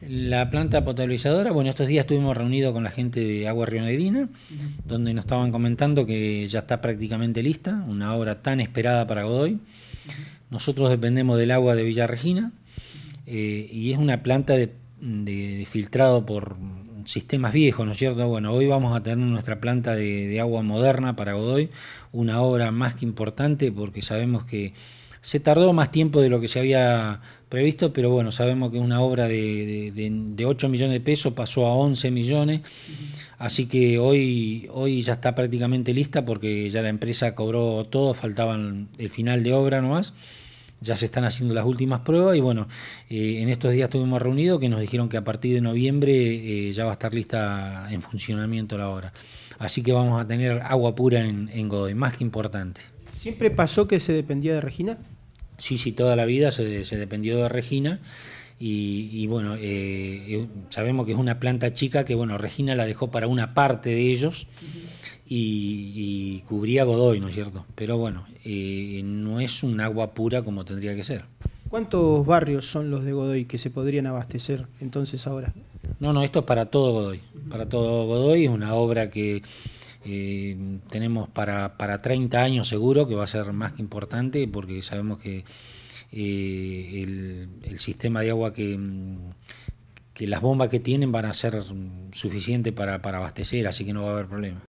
La planta potabilizadora, bueno, estos días estuvimos reunidos con la gente de Agua Rionegrina, donde nos estaban comentando que ya está prácticamente lista, una obra tan esperada para Godoy. Nosotros dependemos del agua de Villa Regina eh, y es una planta de, filtrado por sistemas viejos, ¿no es cierto? Bueno, hoy vamos a tener nuestra planta de, de agua moderna para Godoy, una obra más que importante porque sabemos que se tardó más tiempo de lo que se había previsto, pero bueno, sabemos que una obra de, de, 8 millones de pesos pasó a 11 millones, así que hoy, hoy ya está prácticamente lista porque ya la empresa cobró todo, faltaban el final de obra nomás ya se están haciendo las últimas pruebas y bueno, eh, en estos días estuvimos reunidos que nos dijeron que a partir de noviembre eh, ya va a estar lista en funcionamiento la obra. Así que vamos a tener agua pura en, en Godoy, más que importante. ¿Siempre pasó que se dependía de Regina? Sí, sí, toda la vida se, dependió de Regina. Y, bueno, eh, eh, sabemos que es una planta chica que, bueno, Regina la dejó para una parte de ellos y, cubría Godoy, ¿no es cierto? Pero bueno, eh, no es un agua pura como tendría que ser. ¿Cuántos barrios son los de Godoy que se podrían abastecer entonces ahora? No, no, esto es para todo Godoy. Para todo Godoy es una obra que eh, tenemos para, para 30 años seguro, que va a ser más que importante, porque sabemos que eh, el, sistema de agua que, que las bombas que tienen van a ser suficientes para, para abastecer, así que no va a haber problema.